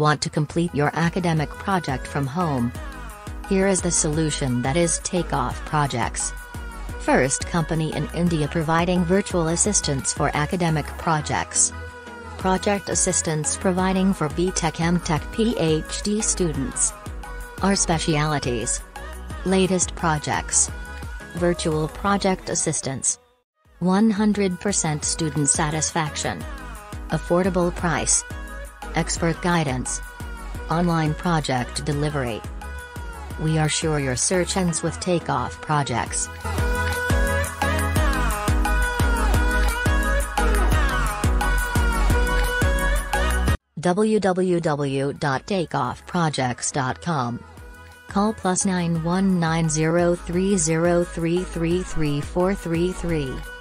Want to complete your academic project from home? Here is the solution that is Takeoff Projects. First company in India providing virtual assistance for academic projects. Project assistance providing for BTech MTech PhD students. Our specialities. Latest projects. Virtual project assistance. 100% student satisfaction. Affordable price. Expert guidance. Online project delivery. We are sure your search ends with takeoff projects. www.takeoffprojects.com. Call plus 919030333433.